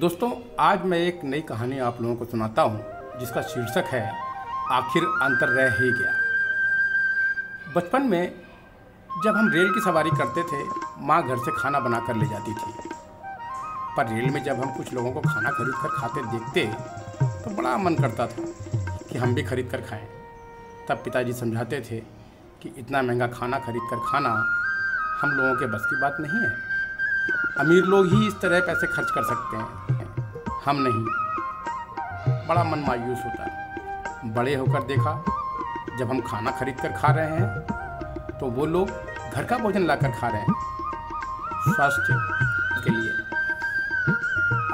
दोस्तों, आज मैं एक नई कहानी आप लोगों को सुनाता हूँ, जिसका शीर्षक है, आखिर अंतर रह ही गया। बचपन में, जब हम रेल की सवारी करते थे, माँ घर से खाना बना कर ले जाती थी। पर रेल में जब हम कुछ लोगों को खाना खरीद कर खाते देखते तो बड़ा मन करता था कि हम भी खरीद कर खाएँ। तब पिताजी समझाते थे कि इतना महँगा खाना खरीद कर खाना हम लोगों के बस की बात नहीं है। अमीर लोग ही इस तरह पैसे खर्च कर सकते हैं। हम नहीं। बड़ा मन मायूस होता है। बड़े होकर देखा, जब हम खाना खरीद कर खा रहे हैं तो वो लोग घर का भोजन लाकर खा रहे हैं। स्वास्थ्य के लिए।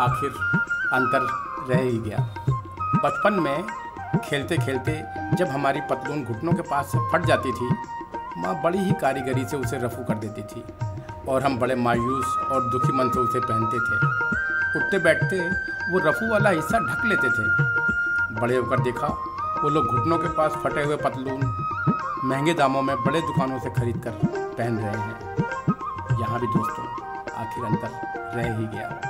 आखिर अंतर रह ही गया। बचपन में खेलते खेलते जब हमारी पतलून घुटनों के पास से फट जाती थी, माँ बड़ी ही कारीगरी से उसे रफू कर देती थी। और हम बड़े मायूस और दुखी मन से उसे पहनते थे। उठते बैठते वो रफू वाला हिस्सा ढक लेते थे। बड़े होकर देखा, वो लोग घुटनों के पास फटे हुए पतलून, महँगे दामों में बड़े दुकानों से खरीद कर पहन रहे हैं। यहाँ भी दोस्तों, आखिर अंतर रह ही गया।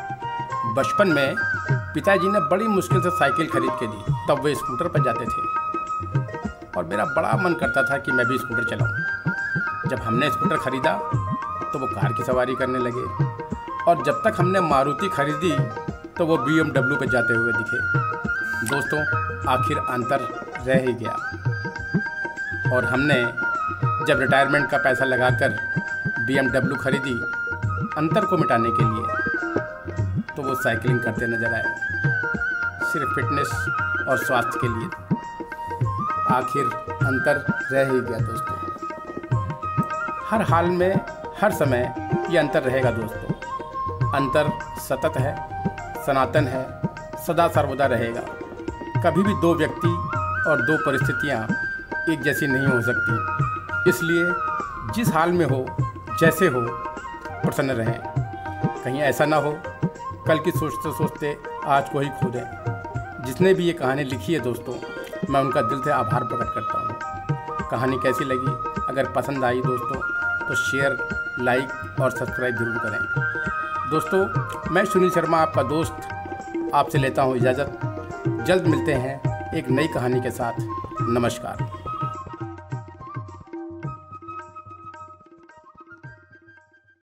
बचपन में पिताजी ने बड़ी मुश्किल से साइकिल खरीद के दी, तब वे स्कूटर पर जाते थे। और मेरा बड़ा मन करता था कि मैं भी स्कूटर चलाऊं। जब हमने स्कूटर खरीदा तो वो कार की सवारी करने लगे। और जब तक हमने मारुति खरीदी तो वो बी एम डब्ल्यू पर जाते हुए दिखे। दोस्तों, आखिर अंतर रह ही गया। और हमने जब रिटायरमेंट का पैसा लगाकर बी एम डब्ल्यू खरीदी, अंतर को मिटाने के लिए तो वो साइकिलिंग करते नज़र आए। सिर्फ़ फिटनेस और स्वास्थ्य के लिए। आखिर अंतर रह ही गया, दोस्तों। हर हाल में हर समय ये अंतर रहेगा दोस्तों। अंतर सतत है, सनातन है, सदा सर्वदा रहेगा। कभी भी दो व्यक्ति और दो परिस्थितियाँ एक जैसी नहीं हो सकती। इसलिए जिस हाल में हो, जैसे हो, प्रसन्न रहें। कहीं ऐसा ना हो, कल की सोचते सोचते आज को ही खो दें। जिसने भी ये कहानी लिखी है दोस्तों, मैं उनका दिल से आभार प्रकट करता हूँ। कहानी कैसी लगी? अगर पसंद आई दोस्तों तो शेयर लाइक और सब्सक्राइब ज़रूर करें। दोस्तों, मैं सुनील शर्मा, आपका दोस्त, आपसे लेता हूँ इजाज़त। जल्द मिलते हैं एक नई कहानी के साथ। नमस्कार।